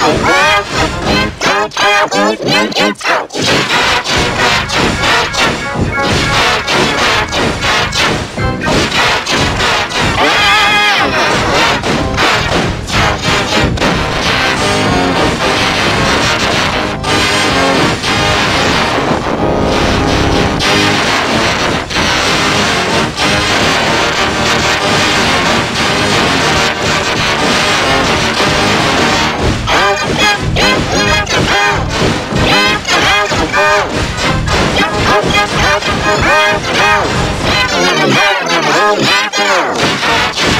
out. I'm happy, I'm